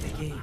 Peguei.